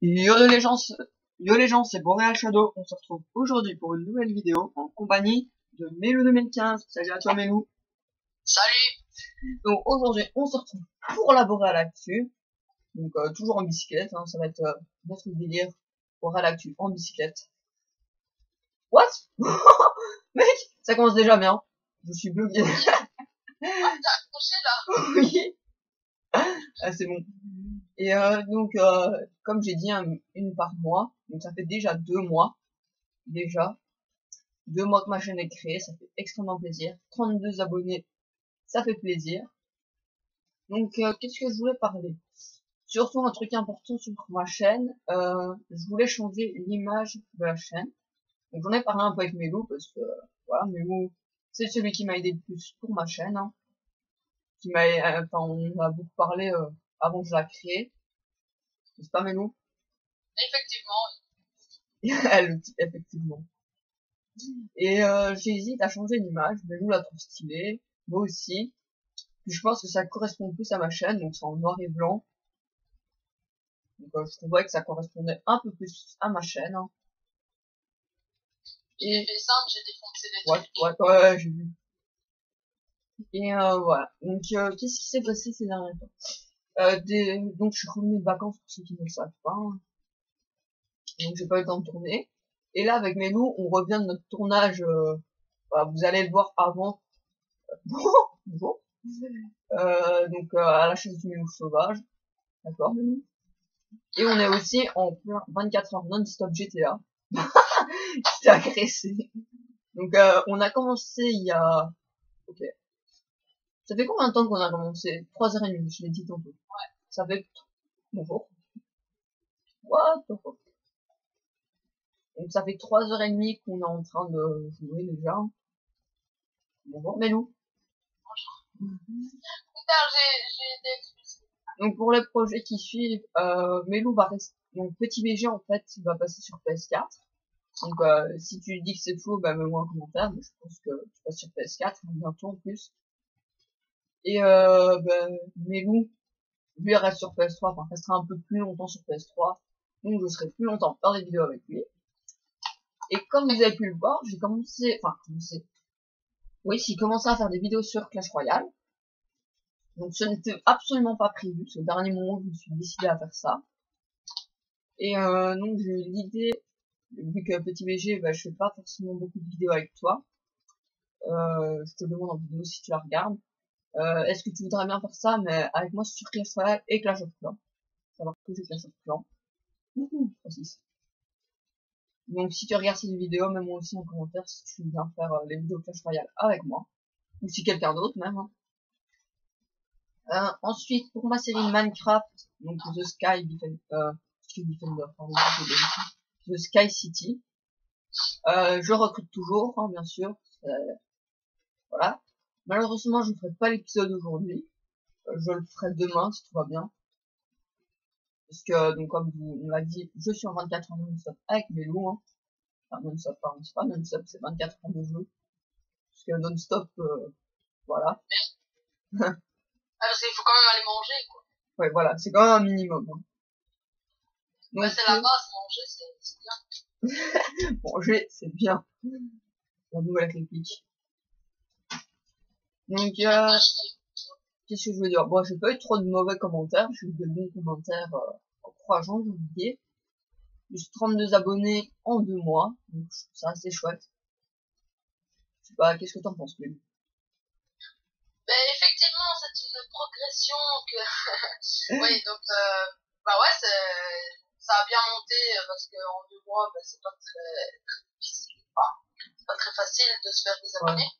Yo les gens, yo les gens, c'est Boreal Shadow. On se retrouve aujourd'hui pour une nouvelle vidéo en compagnie de Melou 2015. Salut à toi Melou. Salut Donc aujourd'hui, on se retrouve pour la Boreal Actu. Donc euh, toujours en bicyclette, hein, ça va être euh, notre délire Boreal Actu en bicyclette. What? Mec, ça commence déjà bien. Je suis bloqué. Ah, t'as accroché là oui. Ah, c'est bon. Et euh, donc, euh, comme j'ai dit, un- une par mois, donc ça fait déjà deux mois, déjà, deux mois que ma chaîne est créée, ça fait extrêmement plaisir. 32 abonnés, ça fait plaisir. Donc, euh, qu'est-ce que je voulais parler? Surtout un truc important sur ma chaîne, euh, je voulais changer l'image de la chaîne. Donc j'en ai parlé un peu avec Melou, parce que, voilà, Melou, c'est celui qui m'a aidé le plus pour ma chaîne. Hein qui m'a, euh, enfin, on a beaucoup parlé avant que je la crée. C'est pas Melou Effectivement, effectivement. Et euh, j'hésite à changer l'image. Melou la trouve stylée, moi aussi. Puis je pense que ça correspond plus à ma chaîne, donc c'est en noir et blanc. Donc euh, je trouvais que ça correspondait un peu plus à ma chaîne. hein. j'ai Et fait simple, j'ai défoncé les ouais, trucs. ouais, ouais, j'ai vu. Et euh, voilà. Donc euh, qu'est-ce qui s'est passé ces derniers temps? Euh, des... Donc je suis revenu de vacances pour ceux qui ne le savent pas. hein. Donc j'ai pas eu le temps de tourner. Et là avec Melou, on revient de notre tournage. euh, bah, vous allez le voir avant. Bonjour. Euh, donc euh, à la chasse du Melou sauvage. D'accord Melou Et on est aussi en plein 24 heures non-stop GTA. J'étais agressé. Donc euh, on a commencé il y a... Ok. Ça fait combien de temps qu'on a commencé? 3h30, je l'ai dit tantôt. Ouais. Ça fait... Bonjour. What the fuck Donc ça fait 3h30 qu'on est en train de jouer déjà. Bonjour Melou? Putain, j'ai j'ai été expulsé. Donc pour les projets qui suivent, euh, Melou va rester... Donc Petit BG en fait, il va passer sur PS4. Donc euh, si tu dis que c'est faux, bah mets-moi un commentaire, mais je pense que tu passes sur PS4, bientôt en plus. Et euh, ben, Melou, lui il reste sur PS3, enfin restera un peu plus longtemps sur PS3. Donc je serai plus longtemps faire des vidéos avec lui. Et comme vous avez pu le voir, j'ai commencé, enfin commencé. Oui, j'ai commencé à faire des vidéos sur Clash Royale. Donc ce n'était absolument pas prévu. C'est au dernier moment que je me suis décidé à faire ça. Et euh, donc j'ai eu l'idée, vu que petit BG, bah, je fais pas forcément beaucoup de vidéos avec toi. Euh, je te demande en vidéo si tu la regardes. Euh, Est-ce que tu voudrais bien faire ça, mais avec moi sur Clash Royale et Clash of Clans. Savoir que j'ai Clash of Clans. Wouhou, 3-6. Donc si tu regardes cette vidéo, mets-moi aussi en commentaire si tu veux bien faire euh, les vidéos Clash Royale avec moi. Ou si quelqu'un d'autre même. hein. Euh, ensuite, pour ma série Minecraft, donc The Sky Defender, euh, Defender, pardon. The Sky City, je recrute toujours, hein, bien sûr. Voilà. Malheureusement, je ne ferai pas l'épisode aujourd'hui. Euh, je le ferai demain, si tout va bien. Parce que, donc, comme vous, on l'a dit, je suis en 24 heures non-stop avec mes loups, hein. Enfin, non-stop, pardon, c'est pas non-stop, c'est 24 heures de jeu. Parce que non-stop, euh, voilà. Ah, parce qu'il faut quand même aller manger, quoi. Ouais, voilà, c'est quand même un minimum. hein. Ouais, c'est la base, manger, c'est c'est bien. manger, c'est bien. La nouvelle réplique. Donc, euh, qu'est-ce que je veux dire? Bon, j'ai pas eu trop de mauvais commentaires, j'ai eu de bons commentaires euh, encourageants, j'ai envie de dire. J'ai 32 abonnés en deux mois, donc je trouve ça assez chouette. Je sais pas, qu'est-ce que t'en penses, Lulu Mais effectivement, c'est une progression que... oui, donc, euh, bah ouais, c'est- ça a bien monté euh, parce qu'en deux mois, bah, c'est pas très, très difficile. Enfin, c'est pas très facile de se faire des abonnés.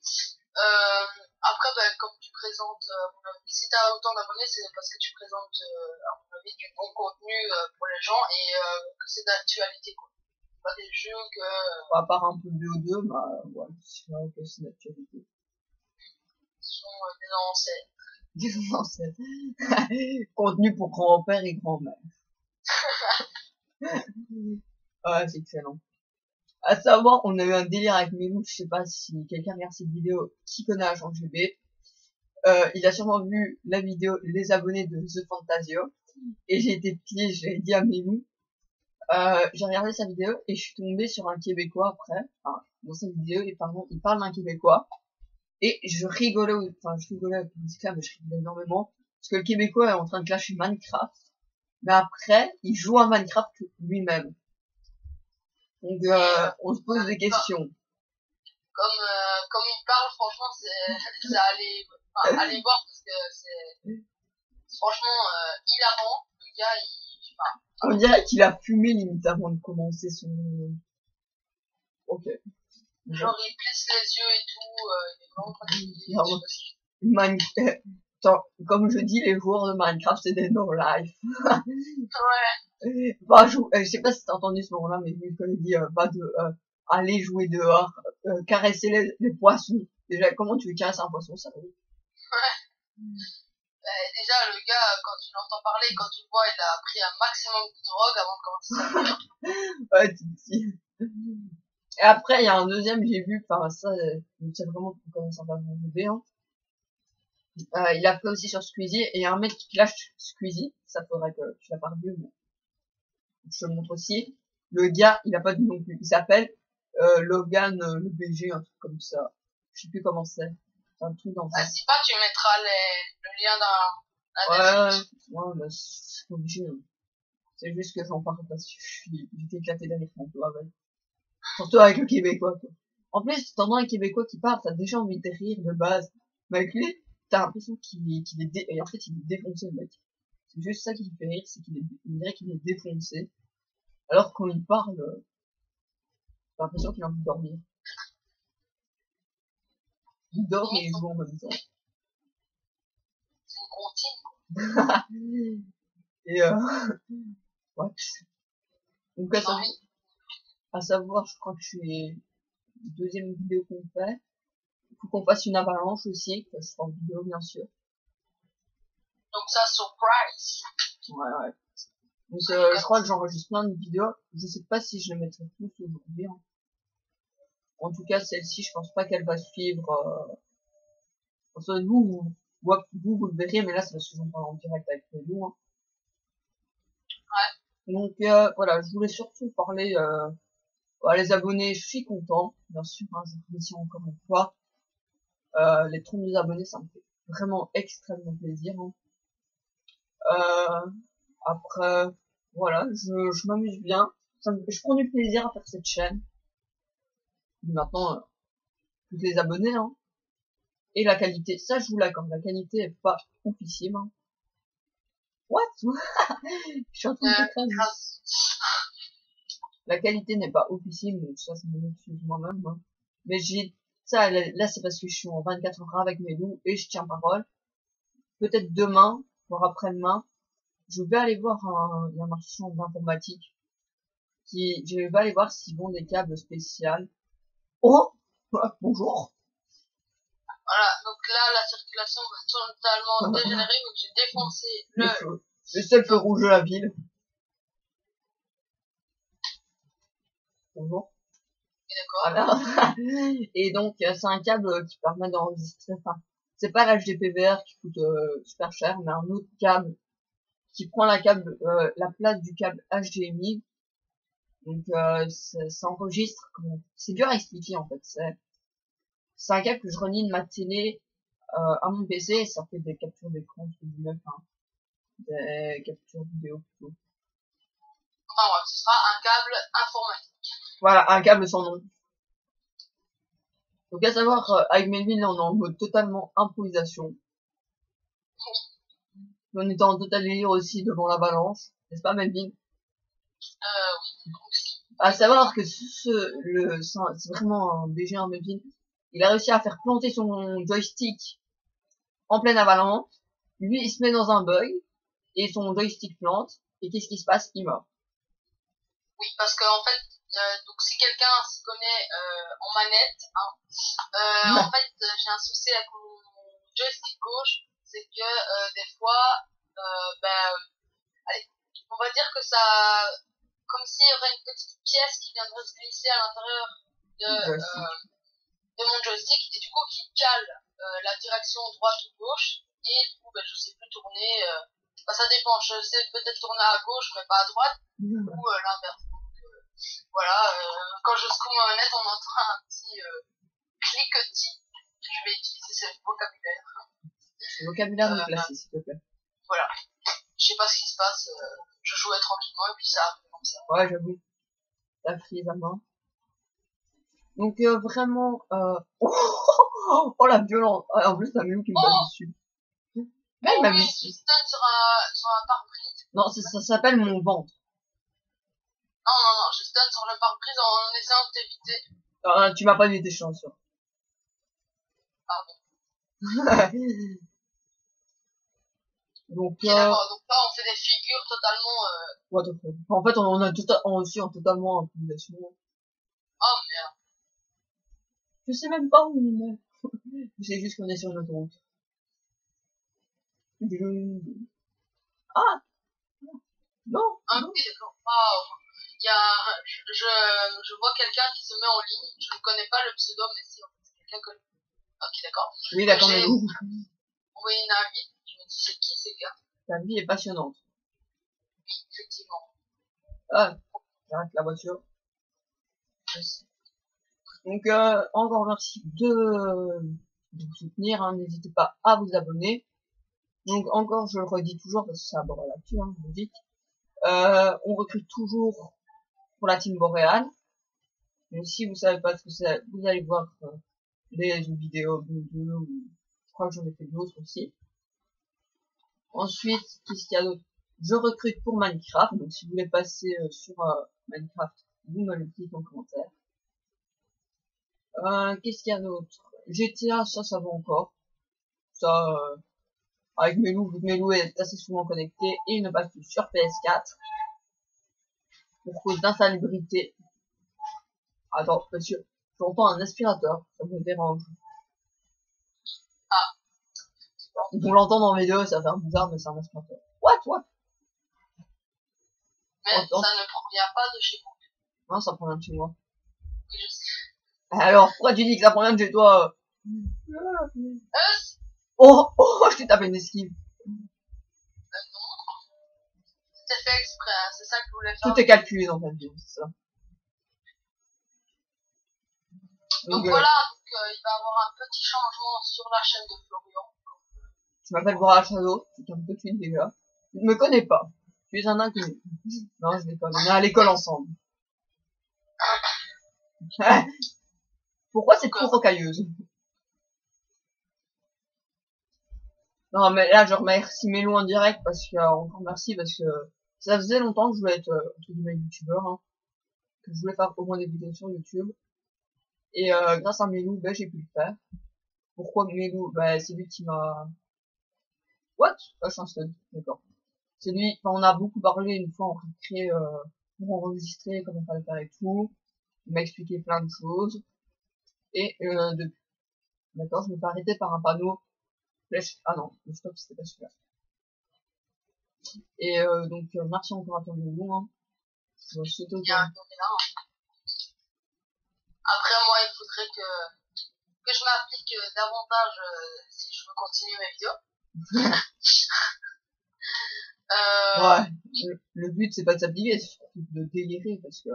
Après, bah, comme tu présentes, euh, si t'as autant d'abonnés, c'est parce que tu présentes, euh, à mon avis, du bon contenu euh, pour les gens et euh, que c'est d'actualité, quoi. Pas des jeux que... Bon, À part un peu de BO2, bah, ouais, c'est vrai que c'est l'actualité. sont euh, des ancêtres. Des ancêtres. Contenu pour grand-père et grand-mère. ouais, c'est excellent. À savoir, on a eu un délire avec Milou, je sais pas si quelqu'un regarde cette vidéo qui connaît Agent GB. Euh, il a sûrement vu la vidéo Les abonnés de The Fantasio. Et j'ai été pillé, j'ai dit à Milou, Euh, j'ai regardé sa vidéo et je suis tombé sur un Québécois après. Enfin, dans sa vidéo, il parle, il parle d'un Québécois. Et je rigolais, enfin, je rigolais avec mais je rigolais énormément. Parce que le Québécois est en train de clasher Minecraft. Mais après, il joue à Minecraft lui-même. Donc, euh, on se pose des questions. Comme, euh, comme il parle, franchement, c'est, c'est aller, enfin, aller voir parce que c'est, franchement, euh, hilarant. Le gars, il, enfin, on dirait qu'il a fumé limite avant de commencer son. Ok. Genre, il plisse les yeux et tout, euh, il est vraiment Minecraft. Comme je dis, les joueurs de Minecraft, c'est des no-life. ouais. Va jouer, euh, je sais pas si t'as entendu ce moment-là, mais vu il dit, euh, va de, euh, aller jouer dehors, euh, caresser les, les, poissons. Déjà, comment tu veux caresser un poisson, ça Ouais. Bah, déjà, le gars, quand tu l'entends parler, quand tu vois, il a pris un maximum de drogue avant de commencer Ouais, tu dis. Et après, il y a un deuxième, j'ai vu, enfin, ça, c'est vraiment comment ça va m'enlever, hein. Euh, il a fait aussi sur Squeezie, et il y a un mec qui clash Squeezie, ça faudrait que tu l'as pas mais je te le montre aussi. Le gars, il a pas de nom plus, il s'appelle euh, Logan euh, le BG, un truc comme ça. Je sais plus comment c'est. C'est un truc dans. Ah, si pas, tu mettras les, le lien dans la Ouais, ouais, bah, c'est obligé. Hein. C'est juste que j'en parle parce que je suis, j'étais éclaté derrière mon doigt, ouais. Surtout avec le Québécois, quoi. En plus, t'entends un Québécois qui parle, t'as déjà envie de rire de base. Mais avec lui, t'as l'impression qu'il qu'il est dé... et en fait, il est défoncé, le mec. C'est juste ça qui me fait rire, c'est qu'il est, il dirait qu'il est défoncé. Alors quand il parle, t'as l'impression qu'il a envie de dormir. Il dort et il joue en même temps. et euh, what? Donc à savoir, à savoir, je crois que c'est la deuxième vidéo qu'on fait. Faut qu'on fasse une avalanche aussi, que je en vidéo bien sûr. Donc ça, surprise. Ouais, ouais. Donc euh, je crois que j'enregistre plein de vidéos. Je sais pas si je les mettrai tous aujourd'hui. Hein. En tout cas, celle-ci, je pense pas qu'elle va suivre. Euh... Enfin, vous, vous, vous, vous le verrez, mais là, c'est parce que j'en parle en direct avec vous. Hein. Ouais. Donc euh, voilà, je voulais surtout parler euh, les abonnés, je suis content, bien sûr, hein, je vous remercie encore une fois. Euh, les 32 abonnés, ça me fait vraiment extrêmement plaisir. Hein. Euh, après, voilà, je, je m'amuse bien. Ça me, je prends du plaisir à faire cette chaîne. maintenant, euh, tous les abonnés, hein. Et la qualité, ça je vous l'accorde, la qualité est pas oufissime. Hein. What? Je suis en train de euh, La qualité n'est pas oufissime, donc ça je m'excuse moi-même. Hein. Mais j'ai ça, là c'est parce que je suis en 24 heures avec mes loups et je tiens parole. Peut-être demain, voire après-demain, je vais aller voir un, un marchand d'informatique qui, je vais aller voir s'ils vont des câbles spéciaux. Oh! Bonjour! Voilà, donc là, la circulation va totalement dégénérer, donc j'ai défoncé le... feu. Le seul feu rouge de la ville. Bonjour. Et donc, euh, c'est un câble qui permet d'enregistrer, enfin, c'est pas l'HDPVR qui coûte euh, super cher, mais un autre câble qui prend la câble, euh, la place du câble HDMI. Donc, ça enregistre, c'est dur à expliquer, en fait. C'est, un câble que je relie de ma télé euh, à mon PC et ça fait des captures d'écran, enfin, des captures vidéo plutôt. Enfin ouais, ce sera un câble informatique. Voilà, un câble sans nom. Donc à savoir, euh, avec Melvin, on est en mode totalement improvisation. On était en total délire aussi devant la balance, n'est-ce pas Melvin? Euh oui, aussi. À savoir que ce, le, c'est vraiment un BG un Melvin il a réussi à faire planter son joystick en pleine avalanche. Lui, il se met dans un bug et son joystick plante. Et qu'est-ce qui se passe? Il meurt. Oui, parce que en fait, euh, donc si quelqu'un s'y connaît euh, en manette, hein, euh, en fait, j'ai un souci avec mon joystick gauche, c'est que des fois, ben, allez, on va dire que ça, comme s'il y aurait une petite pièce qui viendrait se glisser à l'intérieur de de mon joystick et du coup qui cale la direction droite ou gauche et du coup ben, je sais plus tourner Bah, ça dépend. Je sais peut-être tourner à gauche, mais pas à droite, ou l'inverse. Euh, voilà. Euh, quand je secoue ma manette, on entend un petit euh, cliquetis. Je vais utiliser ce vocabulaire. Le vocabulaire Euh, de classé, s'il te plaît. Voilà. Je sais pas ce qui se passe. euh, je jouais tranquillement et puis ça arrive comme ça. Ouais, j'avoue. La frise à main. Donc, euh, vraiment, euh... oh, la violence. Ah, En plus, t'as Milou qui me passe dessus. Mais elle m'a mis je stun sur un, sur un pare-brise. Non, ça, ça s'appelle mon ventre. Non, non, non, je stun sur le pare-brise en essayant de t'éviter. Ah, tu m'as pas dit tes chansons. Ah Donc, Ok, euh. Donc là, on fait des figures totalement... Euh... what the fuck. En fait, on, on a tota- on aussi en totalement improvisation. Oh merde. Je sais même pas où on est. Je sais juste qu'on est sur une autoroute. Ah Non Ah non. oui, d'accord. Waouh. Y a... Je, je, vois quelqu'un qui se met en ligne. Je ne connais pas le pseudo, mais si, en fait, c'est quelqu'un que... Ok, d'accord. Oui, d'accord, mais nous, Envoyé une invite. Je me dis, c'est qui ces gars? Ta vie est passionnante. Oui, effectivement. Ah, j'arrête la voiture. Donc, euh, encore merci de, de vous soutenir. hein. N'hésitez pas à vous abonner. Donc, encore, je le redis toujours parce que ça aborde l'actu, hein, je vous dis. Euh, on recrute toujours pour la team Boréal. Donc, si vous savez pas ce que c'est, vous allez voir euh, les vidéos de deux ou je crois que j'en ai fait d'autres aussi. Ensuite, qu'est-ce qu'il y a d'autre? Je recrute pour Minecraft. Donc, si vous voulez passer euh, sur euh, Minecraft, vous me le dites en commentaire. Euh, qu'est-ce qu'il y a d'autre? GTA, ça, ça va encore. Ça, avec Melou, vu que Melou est assez souvent connecté, et il ne passe plus sur PS4. Pour cause d'insalubrité. Attends, monsieur, j'entends un aspirateur, ça me dérange. Vous l'entendez en vidéo, ça va faire bizarre, mais c'est un aspirateur. What, what? Mais Attends. ça ne provient pas de chez moi. Non, ça un de chez moi. Oui, je sais. Alors, pourquoi tu dis que ça provient de chez toi? Euh, Oh, oh, je t'ai tapé une esquive. C'était fait exprès, hein. c'est ça que je voulais faire. Tout est calculé dans ta vie, c'est ça. Donc Donc, euh, voilà, donc, euh, il va y avoir un petit changement sur la chaîne de Florian. Tu m'appelles Bora Shadow, tu t'en peux de déjà. Tu ne me connais pas. Tu es un inconnu. Non, je déconne. On est à l'école ensemble. Pourquoi c'est trop rocailleuse? Non, mais là, je remercie Mélo en direct parce que, euh, encore merci parce que ça faisait longtemps que je voulais être, euh, entre guillemets, youtubeur, hein. Que je voulais faire au moins des vidéos sur YouTube. Et, euh, grâce à Mélo, ben, j'ai pu le faire. Pourquoi Mélo? Ben, c'est lui qui m'a, What? Ah, je suis. D'accord. C'est lui, enfin, on a beaucoup parlé une fois, on créé, euh, pour enregistrer, comment fallait faire et tout. Il m'a expliqué plein de choses. Et, euh, depuis. D'accord, je me fais arrêter par un panneau. Ah non, le stop, c'était pas celui-là. Et, euh, donc, euh, merci encore à toi, Loulou, hein. Je vais sauter au Il y a un tournée là. Après, moi, il faudrait que, que je m'applique euh, davantage euh, si je veux continuer mes vidéos. euh, Ouais. Le, le but, c'est pas de s'appliquer, c'est surtout de délirer, parce que,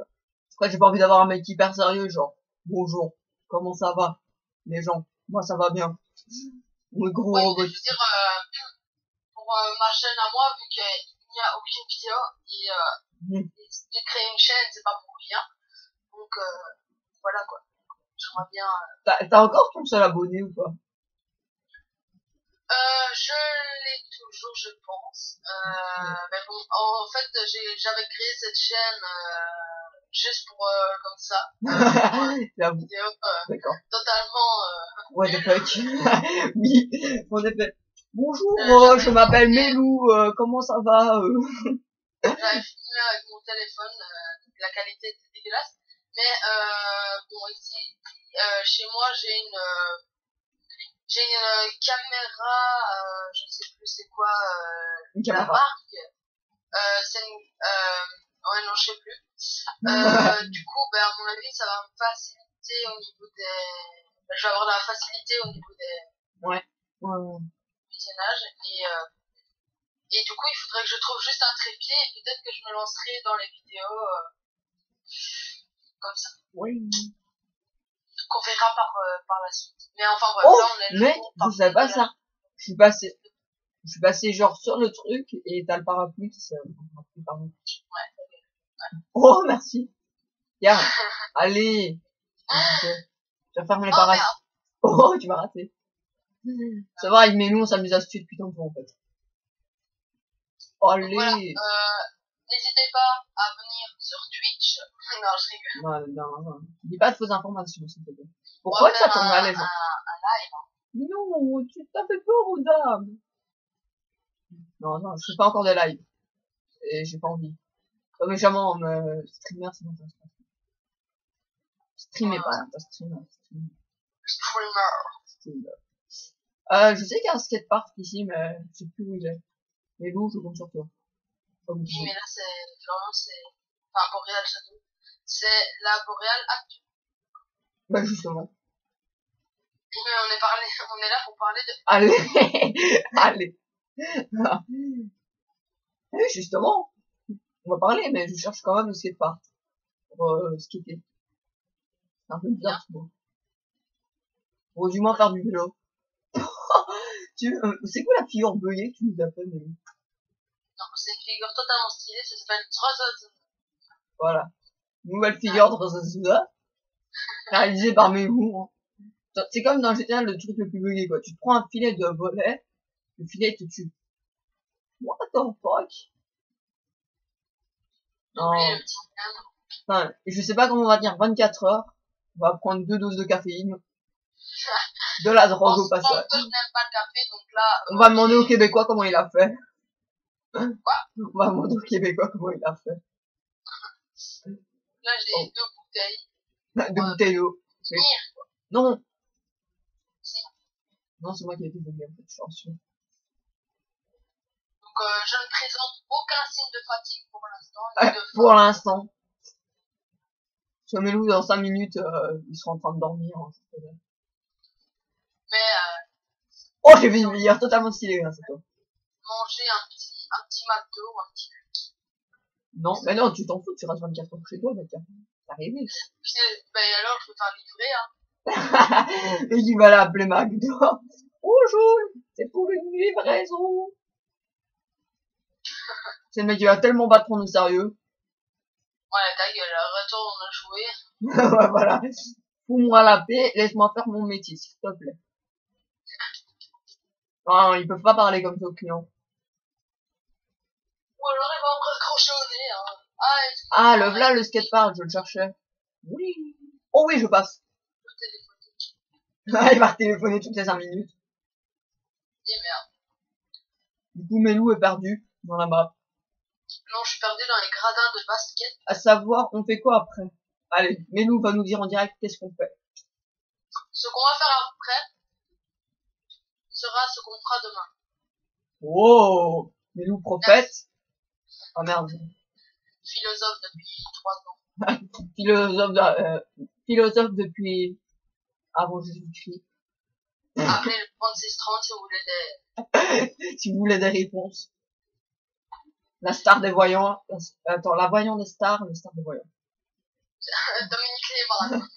après, j'ai pas envie d'avoir un mec hyper sérieux, genre, bonjour, comment ça va, les gens, moi ça va bien. Le gros oui, robot. je veux dire, euh, pour euh, ma chaîne à moi, vu qu'il n'y a aucune vidéo, et, euh, si j'ai créé une chaîne, c'est pas pour rien. Donc, euh, voilà quoi. J'aimerais bien. euh, T'as t'as encore ton seul abonné ou pas? Euh, je l'ai toujours, je pense. Euh, mais bon, en fait, j'avais créé cette chaîne euh, juste pour euh, comme ça, vidéo euh, d'accord. totalement. Euh, What the fuck Oui, effet. Bonjour, je m'appelle Melou, euh, comment ça va euh? J'avais filmé avec mon téléphone, euh, la qualité était dégueulasse. Mais euh, bon, ici, euh, chez moi, j'ai une euh, j'ai une caméra, euh, je ne sais plus c'est quoi euh, Une la marque. Euh, c'est une, euh, ouais non, je sais plus. Euh, du coup, ben, à mon avis, ça va me faciliter au niveau des, ben, je vais avoir de la facilité au niveau des Ouais, ouais. visionnages et, euh, Et du coup, il faudrait que je trouve juste un trépied et peut-être que je me lancerai dans les vidéos euh, comme ça. Oui. Qu'on verra par, euh, par la suite. Mais enfin bref, Oh, là on est mais vous savez pas ça. Je suis passé, je suis passé genre sur le truc et t'as le parapluie qui s'est, pardon. Oh, merci. Tiens, allez. Je vais fermer les Oh, parapluies. Oh, tu m'as raté. Ça va, mais nous, on s'amuse à se tuer depuis tantôt, en fait. Allez. Voilà. Euh, N'hésitez pas à venir sur Twitch. Non, je rigole. Non, non, non. Dis pas de fausses informations, s'il te plaît. On Pourquoi ça un, un live. Mais non, tu t'as fait peur aux dames. Non, non, je fais pas encore de live. Et j'ai pas envie. Comme méchamment, me streamer, c'est m'intéresse pas. Streamer, pas, pas streamer. streamer, Streamer. streamer. Euh, je sais qu'il y a un skatepark ici, mais je sais plus où il est. Mais Lou, je compte sur toi. Comme Oui, mais là, c'est vraiment, c'est. Enfin, Boréal Château. C'est la Boréal actuelle. Bah, justement. Mais on est, parlé, on est là pour parler de. Allez, allez. Oui, justement. On va parler, mais je cherche quand même le skatepark. Pour euh, skater. C'est un peu bizarre ce mot. Pour du moins faire du vélo. tu, euh, c'est quoi la figure buggée que tu nous as fait, mais... Non, c'est une figure totalement stylée, ça s'appelle Trozzoz. Voilà. Nouvelle figure de Rosazuda. Réalisée par Mewu. hein. C'est comme dans GTA le truc le plus bugué, quoi. Tu te prends un filet de volet, le filet te tue. What the fuck? Non. Enfin, je sais pas comment on va dire 24 heures. On va prendre deux doses de caféine. De la drogue au passage. On va demander aux Québécois comment il a fait. Quoi? On va demander aux Québécois comment il a fait. Là, j'ai Oh. deux bouteilles. De bouteilles d'eau. Non. Si. Non, c'est moi qui ai été bugué, en fait, je suis sûr. Donc, euh, je ne présente aucun signe de fatigue pour l'instant. Pour l'instant. Sommelou, dans 5 minutes, euh, ils seront en train de dormir. hein. Mais euh, Oh, j'ai vu une meilleure totalement stylée grâce à toi. manger un petit, un petit McDo ou un petit. Non, mais non, tu t'en fous, tu restes 24 heures chez toi, mec. hein. C'est arrivé. Puis, euh, ben alors, je vais faire livrer. Hein. Et il va l'appeler McDo. Bonjour, c'est pour une livraison. C'est le mec qui va tellement pas te prendre au sérieux. Ouais, ta gueule, retourne jouer. ouais, voilà. Fous-moi la paix, laisse-moi faire mon métier, s'il te plaît. Non, ils peuvent pas parler comme ça aux clients. Ou alors, il va Ah, Ah, le voilà le skatepark, je le cherchais. Oui. Oh oui, je passe. Ah, il va téléphoner toutes les 5 minutes. Et merde. Du coup, Melou est perdu dans la map. Non, je suis perdu dans les gradins de basket. À savoir, on fait quoi après? Allez, Melou va nous dire en direct qu'est-ce qu'on fait. Ce qu'on va faire après sera ce qu'on fera demain. Wow Melou prophète. Ah merde. Philosophe depuis trois ans. Philosophe, euh, philosophe depuis avant Jésus-Christ. Appelez le 3630 si vous voulez des... si vous voulez des réponses. La star des voyants. la- Attends, la voyant des stars, le star des voyants. Dominique Lébrun.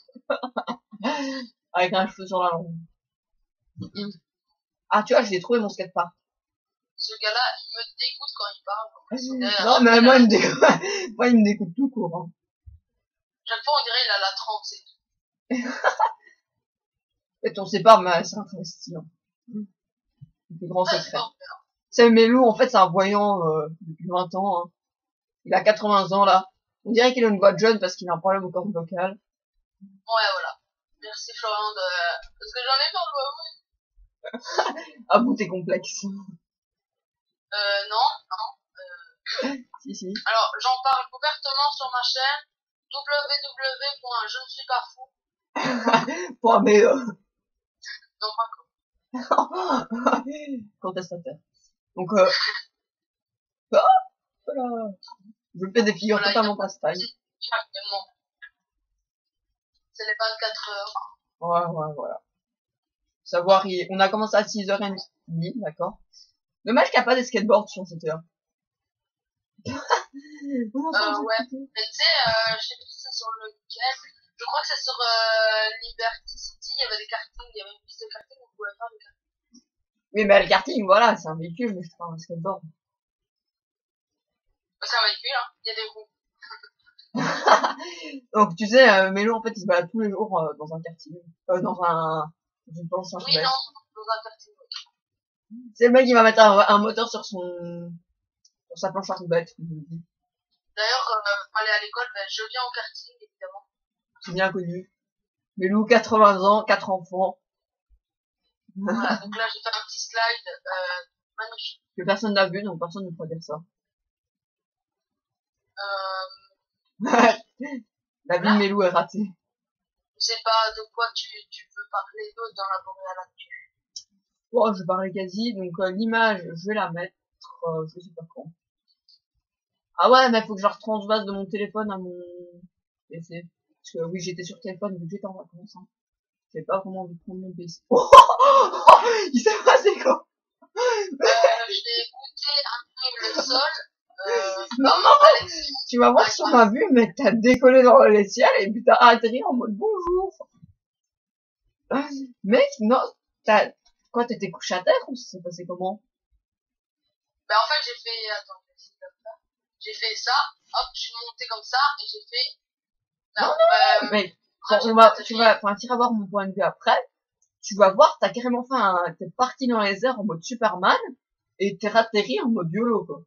Avec un cheveu sur la langue. Ah, tu vois, j'ai trouvé mon skatepark. Ce gars-là, il me dégoûte quand il parle. Ouais, Non, mais moi, il me dégoûte, moi, il me dégoûte tout court. Hein. Chaque fois, on dirait il a la trempe, c'est tout. En fait, on sait pas, mais c'est un travesti. Hein. Le plus grand secret. C'est Melou, en fait, c'est un voyant euh, depuis 20 ans. Hein. Il a 80 ans, là. On dirait qu'il a une voix de jeune parce qu'il a un problème au corps vocal. Ouais, voilà. Merci Florian de... Parce que j'en ai marre de. Ah, vous, t'es complexe. Euh, non, non. si, si. Alors, j'en parle ouvertement sur ma chaîne www.je ne suis pas fou. Pour un BE. Non, pas comme. Contestataire. Donc, euh... ah, voilà. Je fais des figures Voilà, totalement passe-taille. Actuellement. C'est les 24 heures. Ouais, ouais, voilà. Savoir, on a commencé à 6h30, d'accord? Dommage qu'il n'y a pas des skateboards sur GTA. Euh, ouais. Mais tu sais, euh, je sais plus si c'est sur lequel. Je crois que c'est sur euh, Liberty City, il y avait des kartings, il y avait une piste de karting où on pouvait faire des kartings. Oui, mais le karting, voilà, c'est un véhicule, mais je parle un skateboard. Bah, C'est un véhicule, hein. Il y a des roues. Donc, tu sais, euh, Mélo, en fait, il se balade tous les jours euh, dans un karting. Euh, dans un... Une planche à Oui, non, dans un karting. C'est le mec qui va mettre un, un moteur sur son... sur sa planche à roulettes, je vous le dis. D'ailleurs, euh, pour aller à l'école, ben, je viens en karting, évidemment. C'est bien connu. Mélo, 80 ans, 4 enfants. Voilà, donc là, j'ai fait un petit slide, euh, magnifique. que personne n'a vu, donc personne ne pourra dire ça. Euh, La vie de Mélou est ratée. je sais pas de quoi tu, tu veux parler d'autre dans la Boréale actuelle. Bon, je parlais quasi, donc euh, l'image, je vais la mettre, euh, je sais pas quand. Ah ouais, mais faut que je la retransvase de mon téléphone à mon PC. Parce que oui, j'étais sur téléphone, vu que j'étais en vacances. Hein. J'avais pas vraiment envie de prendre mon PC. Oh, Il s'est passé quoi? Euh, j'ai écouté un peu le sol. Euh, Non, non, Tu vas voir sur ma vue, mais t'as décollé dans le ciel et puis t'as atterri en mode bonjour. Mec, non, t'as, quoi, t'étais couché à terre ou ça s'est passé comment? ben, en fait, j'ai fait, attends. J'ai fait ça, hop, je suis montée comme ça, et j'ai fait, non, euh, Mec, après, quand on va, tu vas, enfin, tu iras voir mon point de vue après, tu vas voir, t'as carrément fait un, t'es parti dans les airs en mode Superman, et t'es atterri en mode YOLO, quoi.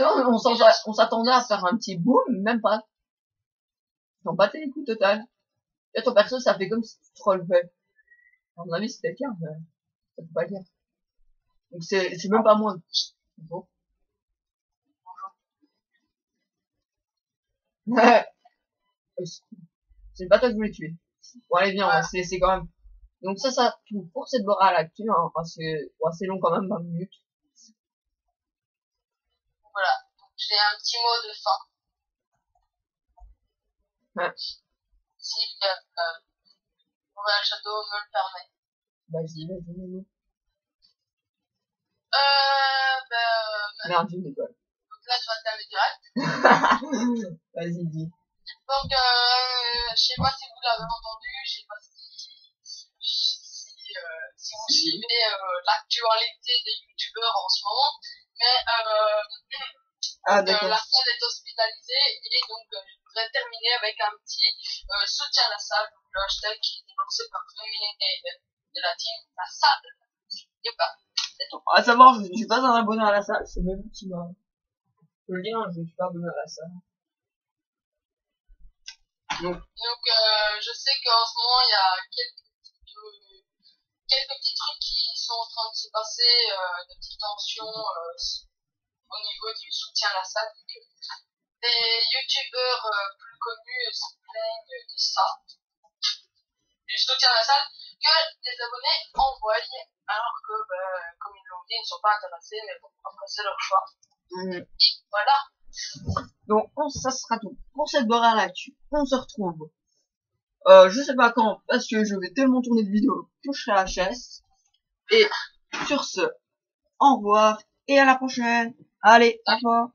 On s'attendait à faire un petit boom, même pas. T'en battais les coups total. Et ton perso, ça fait comme si tu te relevais. À mon avis, c'était clair, mais ça peut pas le dire. Donc c'est, c'est même pas moi. Bon. c'est pas toi que je voulais tuer. Bon, allez, viens, se laisser quand même. Donc ça, ça, tout pour cette morale actuelle, hein, c'est, bon, c'est long quand même, 20 minutes. j'ai un petit mot de fin. Ouais. Si, euh, Montréal Château me le permet. Vas-y, vas-y, Mélo. Euh, euh, Merde, j'ai une école. donc là, tu vas te direct. Vas-y, dis. Donc, euh, je sais pas si vous l'avez entendu, je sais pas si, si, euh, si vous suivez euh, l'actualité des youtubeurs en ce moment, mais euh, Ah, euh, la salle est hospitalisée et donc voudrais terminer avec un petit euh, soutien à la salle, donc le hashtag qui est lancé par Féminin et de la team La Salle. Et bah, c'est tout. À savoir, je ne suis pas un abonné à la salle, c'est même qui m'a... Le hein, je ne suis pas abonné à la salle. Donc, Donc, euh, je sais qu'en ce moment, il y a quelques euh, quelques petits trucs qui sont en train de se passer, euh, des petites tensions euh, au niveau du soutien à la salle. Donc, euh, des youtubeurs euh, plus connus euh, se plaignent de ça, du soutien à la salle, que les abonnés envoient, alors que, ben, comme ils l'ont dit, ils ne sont pas intéressés, mais bon, après, c'est leur choix. hum, Voilà. donc on, ça sera tout pour cette morale là-dessus. On se retrouve. Euh, je sais pas quand, parce que je vais tellement tourner de vidéos que je serai à la chaise. Et sur ce, au revoir et à la prochaine. Allez, à revoir.